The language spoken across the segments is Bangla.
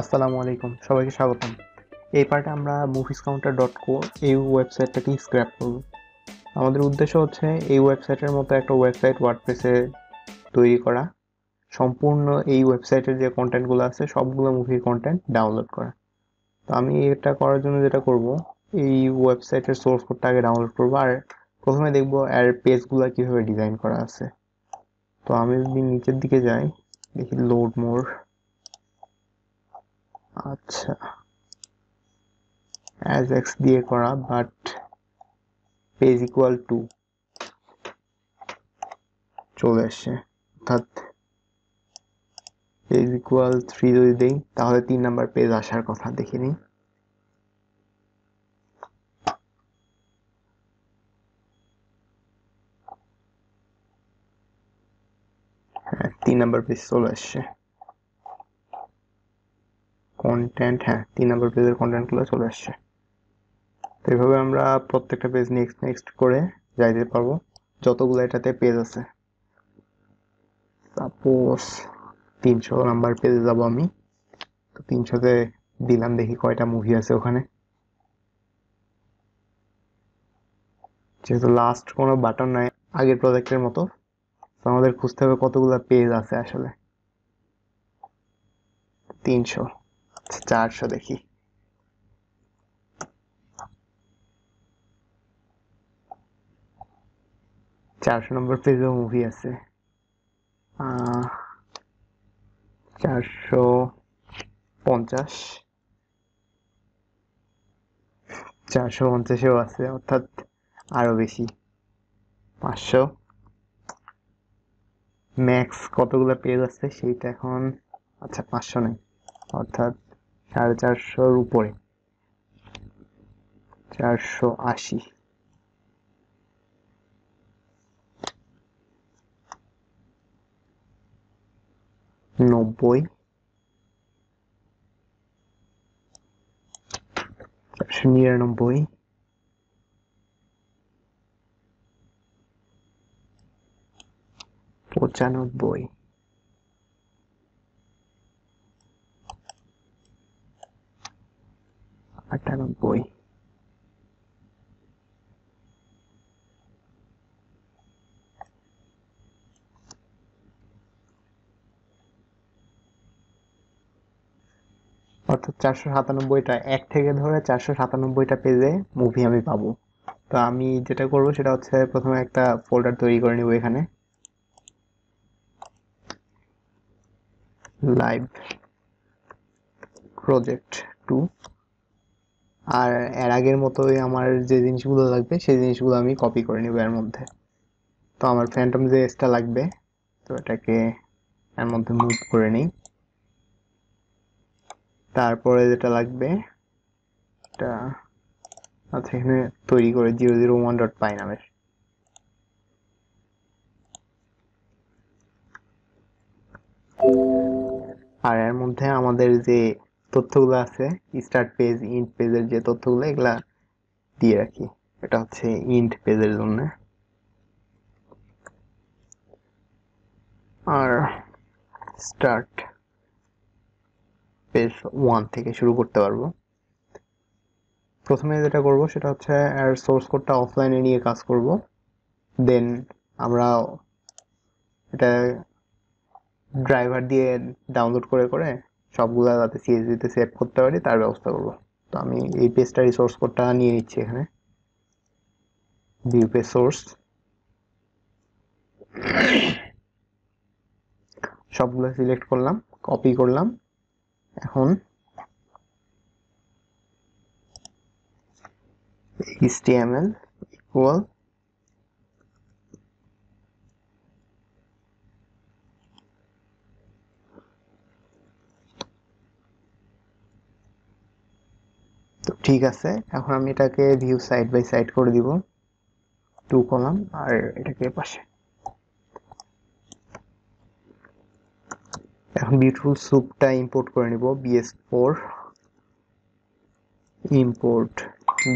আসসালামু আলাইকুম, সবাইকে স্বাগতম। এই পার্টে আমরা মুভিস কাউন্টার ডট কো এই ওয়েবসাইটটাকে স্ক্র্যাপ করব। আমাদের উদ্দেশ্য হচ্ছে এই ওয়েবসাইটের মতো একটা ওয়েবসাইট ওয়ার্ডপ্রেসে তৈরি করা, সম্পূর্ণ এই ওয়েবসাইটের যে কন্টেন্টগুলো আছে, সবগুলো মুভির কন্টেন্ট ডাউনলোড করা। তো আমি এটা করার জন্য যেটা করব, এই ওয়েবসাইটের সোর্স কোডটা আগে ডাউনলোড করব, আর প্রথমে দেখব এর পেজগুলো কীভাবে ডিজাইন করা আছে। তো আমি যদি নিচের দিকে যাই, দেখি লোড মোর আচ্ছা। অ্যাজ এক্স দিয়ে করা বাট পেজ ইকুয়াল টু চলে আসছে অর্থাৎ পেজ ইকুয়াল থ্রি যদি দেই, তাহলে তিন নাম্বার পেজ আসার কথা দেখিনি হ্যাঁ তিন নাম্বার পেজ চলে আসছে কন্টেন্ট হ্যাঁ তিন নম্বর পেজের কন্টেন্টগুলো চলে আসছে। তো এইভাবে আমরা প্রত্যেকটা পেজ নেক্সট নেক্সট করে যাইতে পারব। যতগুলো এটাতে পেজ আছে। সাপোজ তিনশো নাম্বার পেজে যাব আমি। তো তিনশোতে দিলাম দেখি কয়টা মুভি আছে ওখানে। যেহেতু লাস্ট কোনো বাটন নাই, আগের প্রজেক্টের মতো। তো আমাদের খুঁজতে হবে কতগুলো পেজ আছে আসলে। তিনশো। চারশো দেখি। চারশো নম্বর পেজেও মুভি আছে। চারশো পঞ্চাশ। চারশো পঞ্চাশেও আছে, অর্থাৎ আরও বেশি। পাঁচশো। ম্যাক্স কতগুলো পেজ আছে, সেইটা এখন আচ্ছা পাঁচশো নেই। অর্থাৎ সাড়ে চারশোর উপরে। চারশো আশি। নব্বই। চারশো নিরানব্বই। পঁচানব্বই। আটানব্বই। অর্থাৎ চারশো সাতানব্বইটা এক থেকে ধরে চারশো সাতানব্বইটা পেজে মুভি আমি পাবো। তো আমি যেটা করব সেটা হচ্ছে প্রথমে একটা ফোল্ডার তৈরি করে নিব এখানে। লাইভ প্রজেক্ট টু আর এর আগের মতোই আমার যে জিনিসগুলো লাগবে, সেই জিনিসগুলো আমি কপি করে নিব এর মধ্যে। তো আমার ফ্যান্টম যে এসটা লাগবে, তো এটাকে এর মধ্যে মুভ করে নিই। তারপরে যেটা লাগবে, এটা আচ্ছা এখানে তৈরি করে zero zero one dot py নামের। আর এর মধ্যে আমাদের যে তথ্যগুলো আছে স্টার্ট পেজ ইন্ট পেজের যে তথ্যগুলো, এগুলা দিয়ে রাখি। এটা হচ্ছে ইন্ট পেজের জন্য। আর স্টার্ট পেজ ওয়ান থেকে শুরু করতে পারব। প্রথমে যেটা করব, সেটা হচ্ছে এর সোর্স কোডটা অফলাইনে নিয়ে কাজ করব। দেন আমরা এটা ড্রাইভার দিয়ে ডাউনলোড করে করে সবগুলো যাতে সিএসভিতে সেভ করতে পারি, তার ব্যবস্থা করব। তো আমি এই পেজটার সোর্স কোডটা নিয়ে নিচ্ছি এখানে। ভিউ পেজ সোর্স সবগুলো সিলেক্ট করলাম কপি করলাম। এখন html equal তো ঠিক আছে, এখন আমি এটাকে ভিউ সাইড বাই সাইড করে দিব টু কলাম আর এটাকে পাশে। এখন বিউটিফুল স্যুপটা ইম্পোর্ট করে নিব BS four import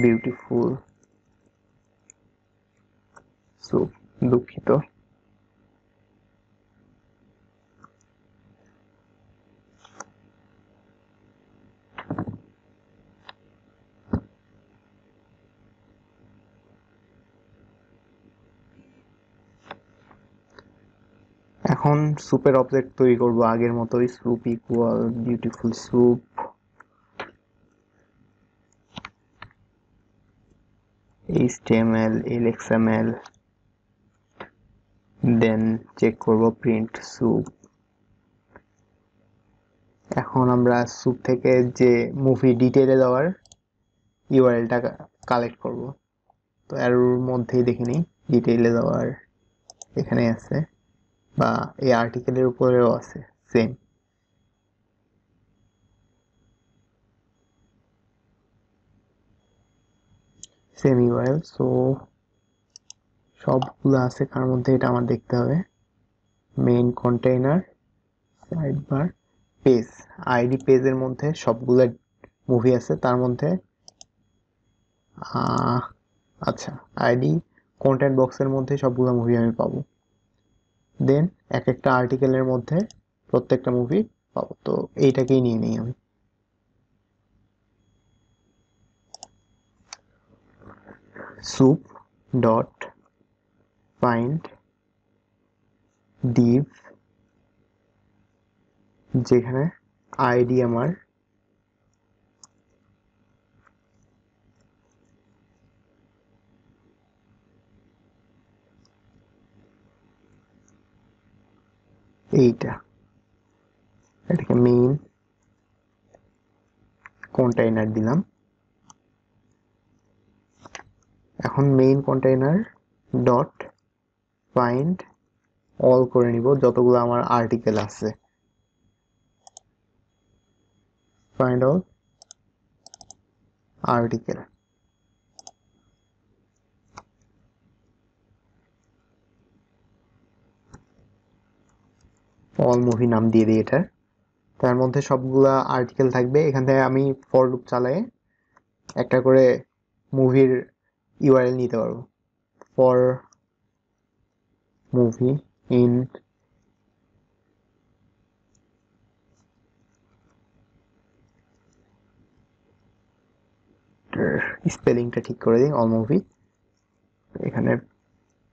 beautiful soup দুঃখিত। এখন স্যুপের অবজেক্ট তৈরি করব, আগের মতোই soup equal beautiful soup HTML LXML then check করব প্রিন্ট স্যুপ এখন আমরা স্যুপ থেকে যে মুভি ডিটেলে দেওয়ার ইউআরএলটা কালেক্ট করব। তো এর মধ্যেই দেখিনি ডিটেইলে দেওয়ার এখানে আছে। বা এই আর্টিকেলের উপরেও আছে সেম সেম ইউআরএল সো সবগুলো আছে কার মধ্যে এটা আমার দেখতে হবে। Main container side sidebar page ID পেজের মধ্যে সবগুলো মুভি আছে, তার মধ্যে আচ্ছা আইডি কন্টেন্ট বক্সের মধ্যে সবগুলো মুভি আমি পাবো। দেন এক একটা আর্টিকেলের মধ্যে প্রত্যেকটা মুভি পাবো। তো এইটাকেই নিয়ে নিই আমি। Soup, dot find div, যেখানে আইডি আমার এইটা। এটাকে মেইন কন্টেইনার দিলাম। এখন main container dot find all করে নিব। যতগুলো আমার আর্টিকেল আছে। Find all article all movie নাম দিয়ে দিই এটার তার মধ্যে সবগুলা আর্টিকেল থাকবে। এখান থেকে আমি ফর লুপ চালাই একটা করে মুভির ইউআরএল নিতে পারব। ফর মুভি ইন স্পেলিংটা ঠিক করে দিই অল মুভি এখানে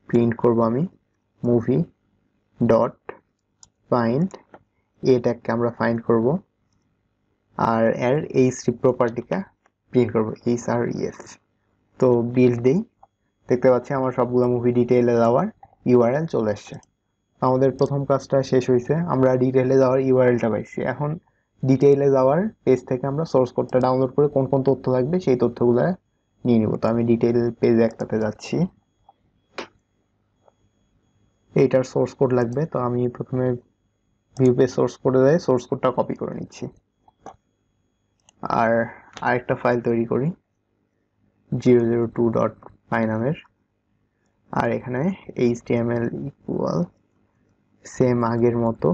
প্রিন্ট করব আমি। মুভি ডট ফাইন্ড এটাকে আমরা ফাইন্ড করব। আর এর এই স্ট্রিপ প্রপার্টিটা প্রিন্ট করব এইচ আর ইএস তো বিল্ড দিই। দেখতে পাচ্ছি আমার সবগুলো মুভি ডিটেইলে যাওয়ার ইউআরএল চলে এসছে। আমাদের প্রথম কাজটা শেষ হয়েছে। আমরা ডিটেইলে যাওয়ার ইউআরএলটা পাইছি। এখন ডিটেইলে যাওয়ার পেজ থেকে আমরা সোর্স কোডটা ডাউনলোড করে কোন কোন তথ্য লাগবে সেই তথ্যগুলো নিয়ে নিব। তো আমি ডিটেইল পেজে একটাতে যাচ্ছি। এইটার সোর্স কোড লাগবে। তো আমি প্রথমে ভিউ পেজ সোর্স কোডে দেয় সোর্স কোডটা কপি করে নিচ্ছি। আর আরেকটা ফাইল তৈরি করি zero zero two dot py নামের। আর এখানে H T M L equal same আগের মতো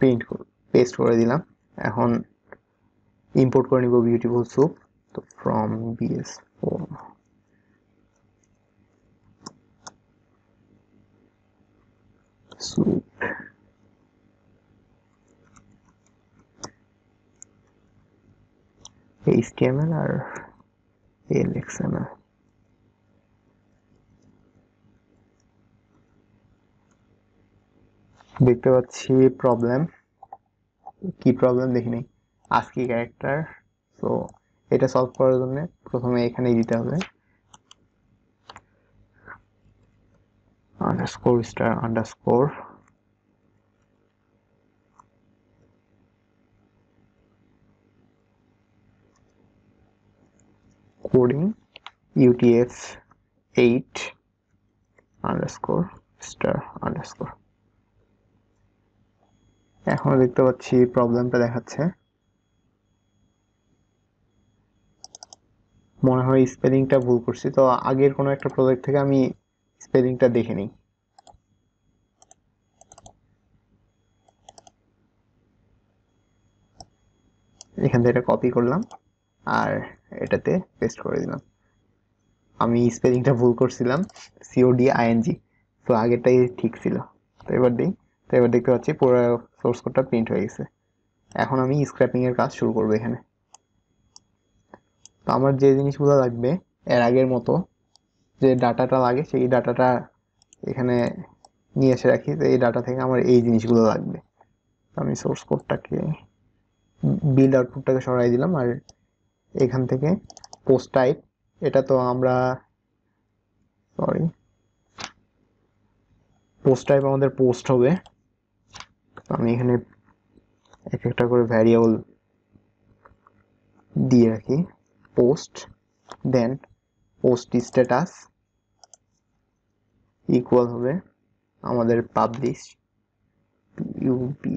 প্রিন্ট পেস্ট করে দিলাম। এখন ইম্পোর্ট করে নিব বিউটিফুল স্যুপ তো from BS four soup HTML আর LXML দেখতে পাচ্ছি প্রবলেম কি প্রবলেম দেখিনি আজকি ক্যারেক্টার তো এটা সলভ করার জন্য প্রথমে এখানেই দিতে হবে underscore star underscore. Utf8 underscore star underscore. এখনও দেখতে পাচ্ছি প্রবলেমটা দেখাচ্ছে। মনে হয় স্পেলিংটা ভুল করছি, তো আগের কোনো একটা প্রজেক্ট থেকে আমি স্পেলিংটা দেখে নিই। এখান থেকে এটা কপি করলাম আর এটাতে পেস্ট করে দিলাম। আমি স্পেলিংটা ভুল করছিলাম সিওডি আইএনজি তো আগেরটাই ঠিক ছিল। তো এবার দিই, তো এবার দেখতে পাচ্ছি পুরো সোর্স কোডটা প্রিন্ট হয়ে গেছে। এখন আমি স্ক্র্যাপিং এর কাজ শুরু করব এখানে। তো আমার যে জিনিসগুলো লাগবে, এর আগের মতো যে ডাটাটা লাগে, সেই ডাটাটা এখানে নিয়ে এসে রাখি, তো এই ডাটা থেকে আমার এই জিনিসগুলো লাগবে। আমি সোর্স কোডটাকে বিল্ড আউটপুটটাকে সরাই দিলাম, আর এখান থেকে পোস্ট টাইপ এটা তো আমরা সরি পোস্ট টাইপ আমাদের পোস্ট হবে। আমি এখানে এক একটা করে ভ্যারিয়েবল দিয়ে রাখি। Post then post status equal হবে আমাদের publish U P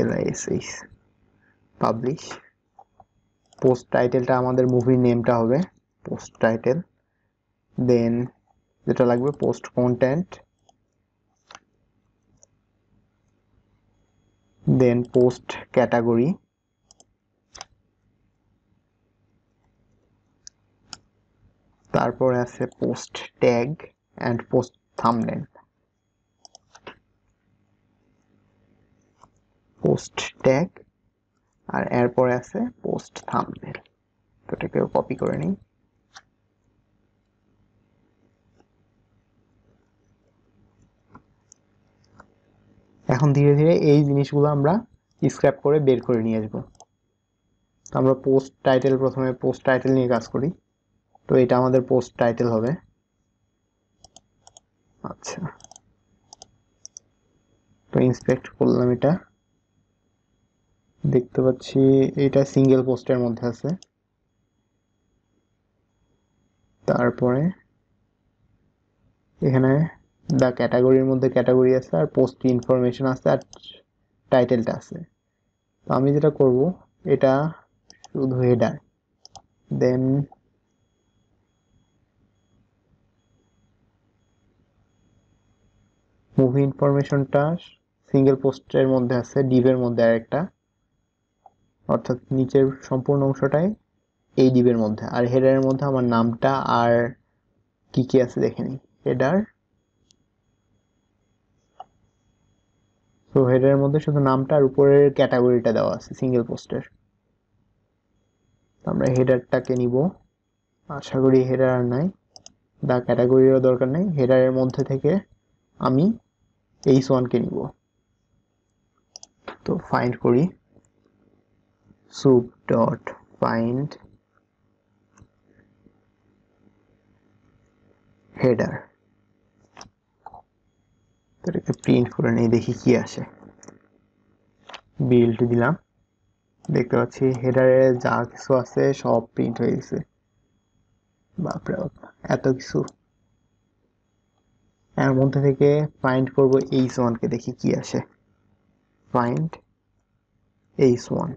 L I S H publish post টাইটেলটা আমাদের মুভির নেমটা হবে। পোস্ট টাইটেল দেন যেটা লাগবে post content then post category তারপরে আছে post tag and post thumbnail post tag আর এরপরে আছে পোস্ট থামনেল তো এটাকেও কপি করে নিই। এখন ধীরে ধীরে এই জিনিসগুলো আমরা স্ক্র্যাপ করে বের করে নিয়ে আসব। তো আমরা পোস্ট টাইটেল প্রথমে পোস্ট টাইটেল নিয়ে কাজ করি। তো এটা আমাদের পোস্ট টাইটেল হবে। আচ্ছা। তো ইন্সপেক্ট করলাম এটা। দেখতে পাচ্ছি এটা সিঙ্গেল পোস্টের মধ্যে আছে। তারপরে এখানে দা ক্যাটাগরির মধ্যে ক্যাটাগরি আছে আর পোস্ট ইনফরমেশন আছে আর টাইটেলটা আছে। তো আমি যেটা করব, এটা শুধু হেডার দেন মুভি ইনফরমেশনটা সিঙ্গেল পোস্টের মধ্যে আছে ডিভের মধ্যে আর একটা অর্থাৎ নিচের সম্পূর্ণ অংশটাই এই ডিবের মধ্যে। আর হেডারের মধ্যে আমার নামটা আর কি কি আছে দেখে নিই। হেডার তো হেডারের মধ্যে শুধু নামটা আর উপরের ক্যাটাগরিটা দেওয়া আছে সিঙ্গেল পোস্টের আমরা হেডারটাকে নিব। আশা করি হেডার আর নাই। দা ক্যাটাগরিরও দরকার নেই। হেডারের মধ্যে থেকে আমি এইচ ওয়ানকে নিব। তো ফাইন্ড করি। Soup dot find find header এটাকে প্রিন্ট করে নেই, দেখি কি আসে। বিল্ড দিলাম। দেখতে পাচ্ছি হেডারে যা কিছু আছে সব প্রিন্ট হয়ে গেছে। বাপরে বাপ, এত কিছু। এর মধ্যে থেকে ফাইন্ড করব এইচ ওয়ানকে দেখি কি আসে। ফাইন্ড এইচ ওয়ান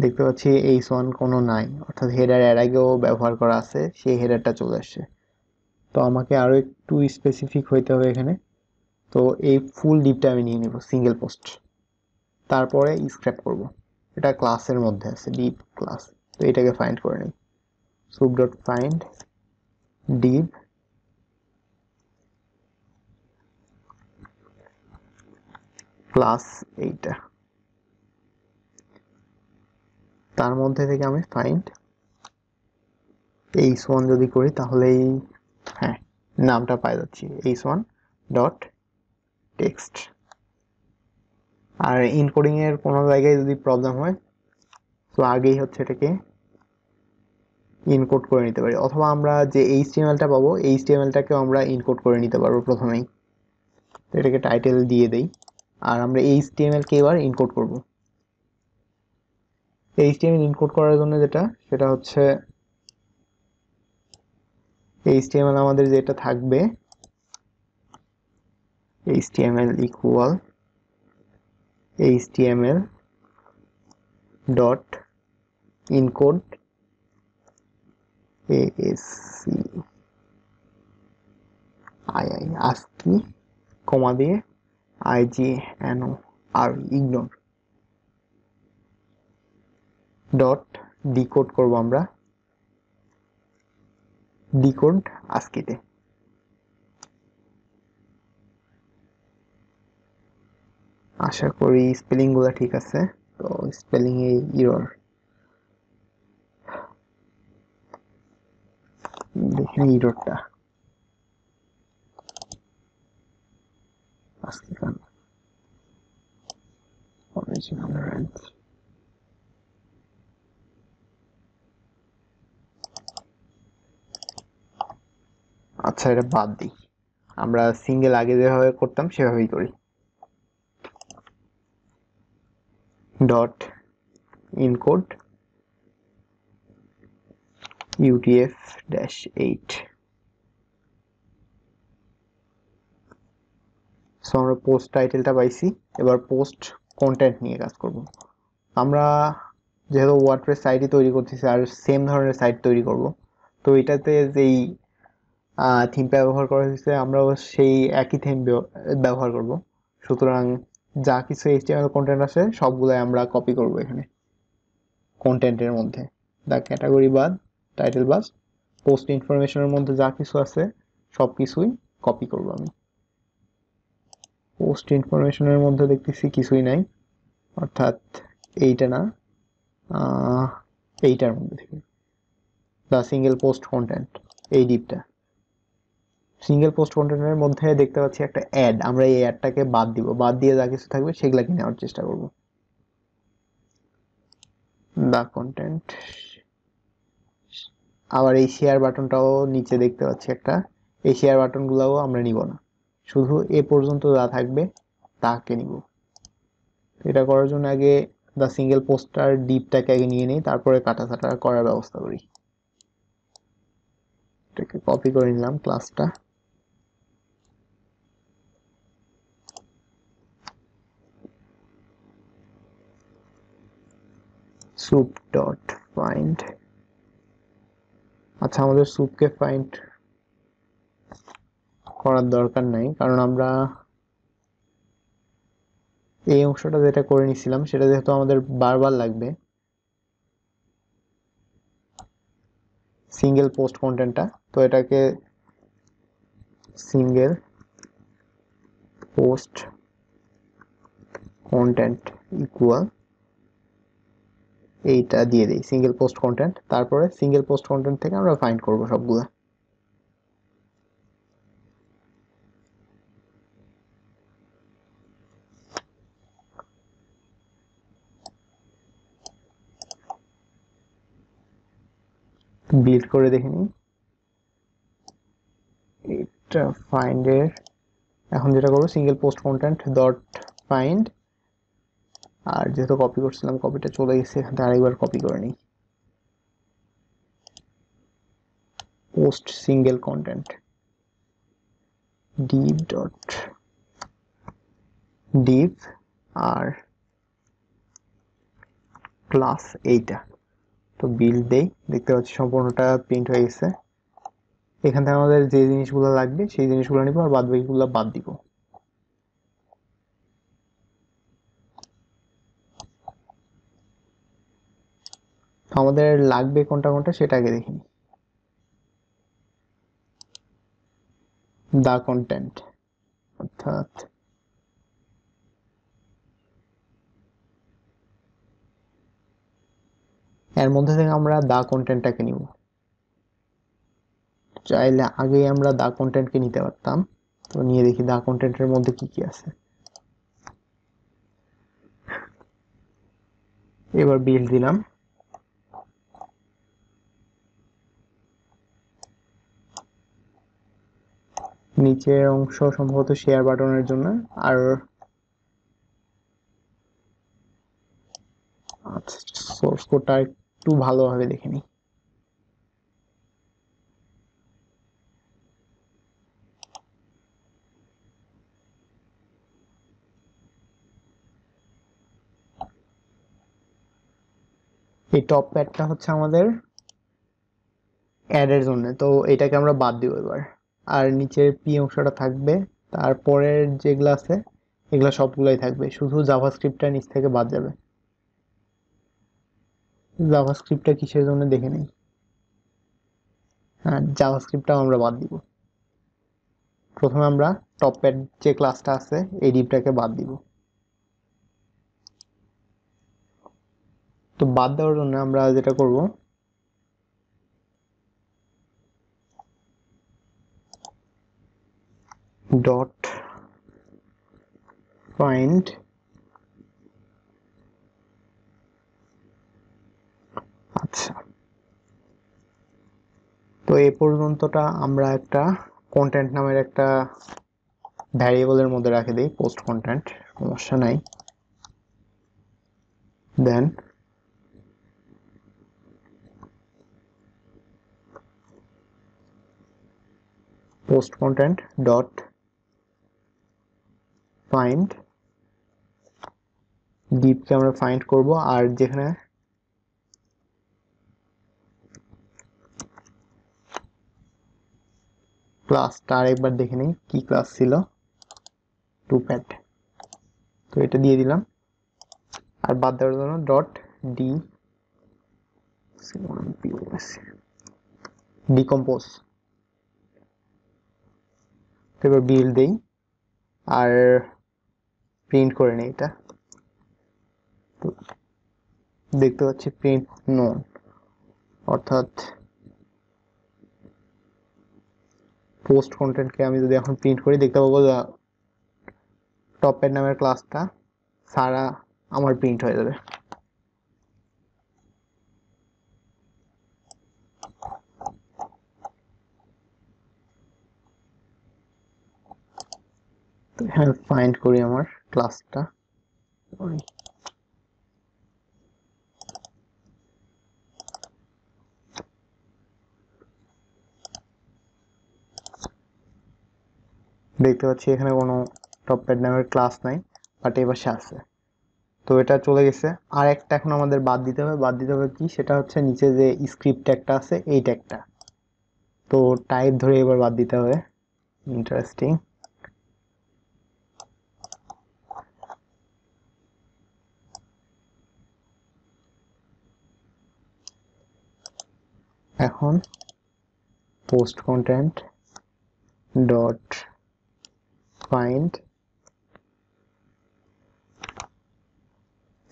দেখতে পাচ্ছি এইচ ওয়ান কোনো নাই, অর্থাৎ হেডার এর আগেও ব্যবহার করা আছে, সেই হেডারটা চলে আসছে। তো আমাকে আরও একটু স্পেসিফিক হইতে হবে এখানে। তো এই ফুল ডিপটা আমি নিয়ে নেব সিঙ্গেল পোস্ট তারপরে স্ক্র্যাপ করব। এটা ক্লাসের মধ্যে আছে ডিপ ক্লাস তো এটাকে ফাইন্ড করে নিই। Soup dot find div class এইটা। তার মধ্যে থেকে আমি ফাইন্ড এইচ ওয়ান যদি করি তাহলেই হ্যাঁ নামটা পাই যাচ্ছি এইচ ওয়ান ডট টেক্সট আর ইনকোডিং এর কোনো জায়গায় যদি প্রবলেম হয়, তো আগেই হচ্ছে এটাকে ইনকোড করে নিতে পারি। অথবা আমরা যে এইচটিএমএলটা পাবো এইচটিএমএলটাকেও আমরা ইনকোড করে নিতে পারব প্রথমেই। তো এটাকে টাইটেল দিয়ে দেই। আর আমরা এইচটিএমএলকে এবার ইনকোড করব। এইচটিএমএল ইনকোড করার জন্য যেটা, সেটা হচ্ছে এইচটিএমএল আমাদের যেটা থাকবে HTML equal HTML dot encode A S C I I ASCII comma দিয়ে I G N R ignore dot decode করব আমরা। ডিকোড আস্কিতে আশা করি স্পেলিংগুলা ঠিক আছে, তো স্পেলিং এ ইরর। দেখেন ইররটা। ASCII original rank আচ্ছা এটা বাদ দিই। আমরা সিঙ্গেল আগে যেভাবে করতাম, সেভাবেই করি। Dot encode UTF dash eight so আমরা পোস্ট টাইটেলটা পাইছি। এবার পোস্ট কন্টেন্ট নিয়ে কাজ করব। আমরা যেহেতু ওয়ার্ডপ্রেস সাইটই তৈরি করতেছি, আর সেম ধরনের সাইট তৈরি করব। তো এটাতে যেই থিমটা ব্যবহার করা হয়েছে, আমরাও সেই একই থিম ব্যবহার করব। সুতরাং যা কিছু এইচটিএমএল কন্টেন্ট আছে, সবগুলাই আমরা কপি করব এখানে। কন্টেন্টের মধ্যে। দা ক্যাটাগরি বাদ টাইটেল বাস পোস্ট ইনফরমেশনের মধ্যে যা কিছু আছে সব কিছুই কপি করব আমি। পোস্ট ইনফরমেশনের মধ্যে দেখতেছি কিছুই নাই। অর্থাৎ এইটা না এইটার মধ্যে থেকে। দ্য সিঙ্গেল পোস্ট কন্টেন্ট এই ডিপটা সিঙ্গেল পোস্ট কন্টেন্টের মধ্যে দেখতে পাচ্ছি একটা অ্যাড আমরা এই অ্যাডটাকে বাদ দিব। বাদ দিয়ে যা কিছু থাকবে সেগুলাকে নেওয়ার চেষ্টা করব। দ্য কন্টেন্ট আবার এই শেয়ার বাটনটাও নিচে দেখতে পাচ্ছি একটা। এই শেয়ার বাটনগুলোও আমরা নিব না। শুধু এ পর্যন্ত যা থাকবে তাকে নিব। এটা করার জন্য আগে দ্য সিঙ্গেল পোস্টার ডিপটাকে আগে নিয়ে নিই, তারপরে কাটা ছাটা করার ব্যবস্থা করি। এটাকে কপি করে নিলাম ক্লাসটা soup dot find আচ্ছা আমাদের স্যুপকে ফাইন্ড করার দরকার নাই, কারণ আমরা এই অংশটা যেটা করে নিছিলাম, সেটা যেহেতু আমাদের বারবার লাগবে। সিঙ্গেল পোস্ট কন্টেন্টটা তো এটাকে সিঙ্গেল পোস্ট কন্টেন্ট ইকুয়াল এইটা দিয়ে দিই সিঙ্গেল পোস্ট কন্টেন্ট তারপরে সিঙ্গেল পোস্ট কন্টেন্ট থেকে আমরা ফাইন্ড করব সবগুলা। বিল্ড করে দেখে নিই। এটা ফাইন্ডের এখন যেটা করব single post content dot find আর যেহেতু কপি করছিলাম কপিটা চলে গেছে এখান থেকে আরেকবার কপি করে নিই। Post single content div dot div আর ক্লাস এইটা। তো বিল দেই, দেখতে পাচ্ছি সম্পূর্ণটা প্রিন্ট হয়ে গেছে। এখান থেকে আমাদের যে জিনিসগুলো লাগবে, সেই জিনিসগুলো নিব আর বাদ বাকিগুলো বাদ দিব। আমাদের লাগবে কোনটা কোনটা সেটা আগে দেখিনি দা কন্টেন্ট অর্থাৎ এর মধ্যে থেকে আমরা দা কন্টেন্টটাকে নিব। চাইলে আগেই আমরা দা কন্টেন্টকে নিতে পারতাম। তো নিয়ে দেখি দা কন্টেন্টের মধ্যে কি কি আছে। এবার বিল দিলাম। নিচের অংশ সম্ভবত শেয়ার বাটনের জন্য। আর আচ্ছা সোর্স কোডটা একটু ভালোভাবে দেখে নিই। এই টপ প্যাডটা হচ্ছে আমাদের অ্যাডের জন্য, তো এটাকে আমরা বাদ দিব এবার। আর নিচের পি অংশটা থাকবে। তারপরের যেগুলো আছে, এগুলো সবগুলোই থাকবে। শুধু জাভাস্ক্রিপ্টটা নিচ থেকে বাদ যাবে। জাভাস্ক্রিপ্টটা কিসের জন্য দেখে নেই? হ্যাঁ জাভাস্ক্রিপ্টটাও আমরা বাদ দিব। প্রথমে আমরা টপ প্যাড যে ক্লাসটা আছে, এই ডিপটাকে বাদ দিব। তো বাদ দেওয়ার জন্য আমরা যেটা করব ডট find আচ্ছা। তো এই পর্যন্তটা আমরা একটা কন্টেন্ট নামের একটা ভ্যারিয়েবলের মধ্যে রাখে দিই পোস্ট কন্টেন্ট সমস্যা নাই। দেন post content dot find ডিপকে আমরা ফাইন্ড করব, আর যেখানে ক্লাসটা আরেকবার দেখে নিই, কি ক্লাস ছিল? টু প্যাড তো এটা দিয়ে দিলাম। আর বাদ দেওয়ার জন্য ডট ডি ডিকম্পোজ এবার বিল দেই। আর প্রিন্ট করে নিই এটা। দেখতে পাচ্ছি প্রিন্ট নো অর্থাৎ পোস্ট কন্টেন্টকে আমি যদি এখন প্রিন্ট করি, দেখতে পাবো টপের নামের ক্লাসটা সারা আমার প্রিন্ট হয়ে যাবে। এখানে ফাইন্ড করি আমার। ক্লাসটা। দেখতে পাচ্ছি এখানে কোনো টপ প্যাড নামের ক্লাস নাই বাট এই পাশে আছে। তো এটা চলে গেছে। আর একটা এখন আমাদের বাদ দিতে হবে। বাদ দিতে হবে কি? সেটা হচ্ছে নিচে যে স্ক্রিপ্ট একটা আছে এই ট্যাগটা তো টাইপ ধরে এবার বাদ দিতে হবে। ইন্টারেস্টিং এখন পোস্ট কন্টেন্ট ডট ফাইন্ড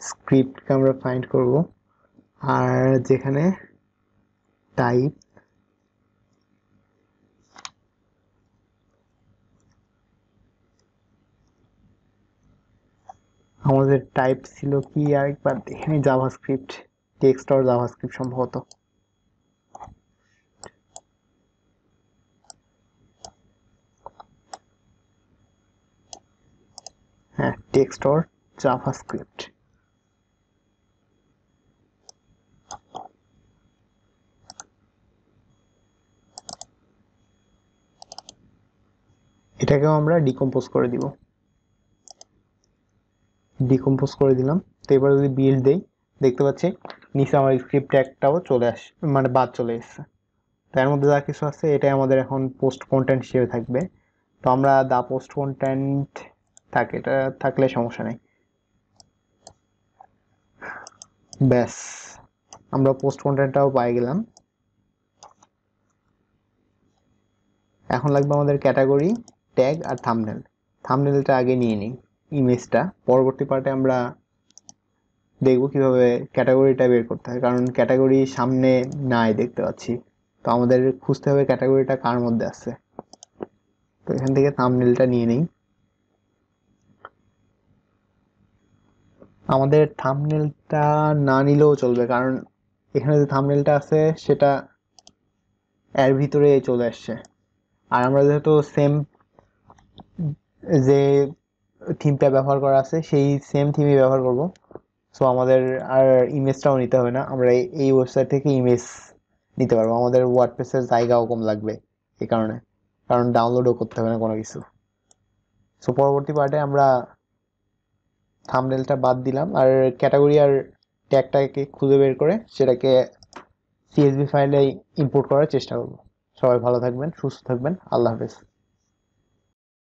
স্ক্রিপ্টকে আমরা ফাইন্ড করব। আর যেখানে টাইপ আমাদের টাইপ ছিল কি? আরেকবার দেখে নিই জাভাস্ক্রিপ্ট টেক্সট আর জাভাস্ক্রিপ্ট সম্ভবত। টেক্সট অর জাভাস্ক্রিপ্ট এটাকেও আমরা ডিকম্পোজ করে দিব। ডিকম্পোজ করে দিলাম। তো এবার যদি বিল্ড দেই, দেখতে পাচ্ছি নিচে আমার স্ক্রিপ্ট একটাও চলে আস মানে বাদ চলে এসছে। তার মধ্যে যা কিছু আছে, এটাই আমাদের এখন পোস্ট কন্টেন্ট হিসেবে থাকবে। তো আমরা দা পোস্ট কন্টেন্ট থাকে, এটা থাকলে সমস্যা নেই। ব্যাস, আমরা পোস্ট কন্টেন্টটাও পাই গেলাম। এখন লাগবে আমাদের ক্যাটাগরি ট্যাগ আর থামনেল থামনেলটা আগে নিয়ে নিই ইমেজটা পরবর্তী পার্টে আমরা দেখব কীভাবে ক্যাটাগরিটা বের করতে হয়, কারণ ক্যাটাগরি সামনে নাই দেখতে পাচ্ছি। তো আমাদের খুঁজতে হবে ক্যাটাগরিটা কার মধ্যে আছে। তো এখান থেকে থামনেলটা নিয়ে নেই। আমাদের থামনেলটা না নিলেও চলবে, কারণ এখানে যে থামনেলটা আছে, সেটা এর ভিতরে চলে আসছে। আর আমরা যেহেতু সেম যে থিমটা ব্যবহার করা আছে, সেই সেম থিমই ব্যবহার করব। সো আমাদের আর ইমেজটাও নিতে হবে না, আমরা এই ওয়েবসাইট থেকে ইমেজ নিতে পারব। আমাদের ওয়ার্ডপ্রেসের জায়গাও কম লাগবে এই কারণে, কারণ ডাউনলোডও করতে হবে না কোনো কিছু। সো পরবর্তী পার্টে আমরা থামনেলটা বাদ দিলাম। আর ক্যাটাগরি আর ট্যাগটাকে খুঁজে বের করে সেটাকে সিএসবি ফাইলে ইম্পোর্ট করার চেষ্টা করব। সবাই ভালো থাকবেন, সুস্থ থাকবেন। আল্লাহ হাফেজ।